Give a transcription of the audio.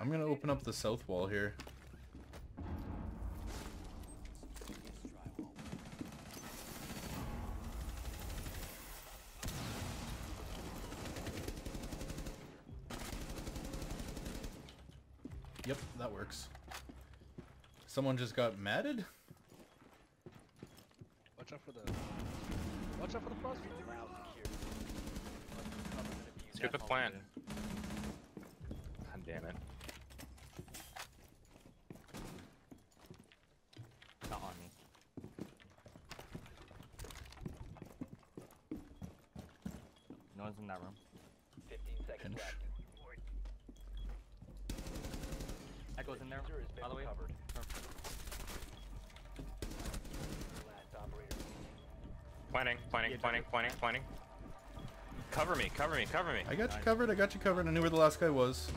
I'm gonna open up the south wall here. Yep, that works. Someone just got matted? Watch out for the. Watch out for the frost. Stupid plan. No one's in that room. 15 seconds Pinch. left. Echo's in there, by the way. recovered. Or- Last operator. Planning, planning, Yeah, planning, planning, planning. Cover me, cover me, cover me. I got you covered, I got you covered. I knew where the last guy was.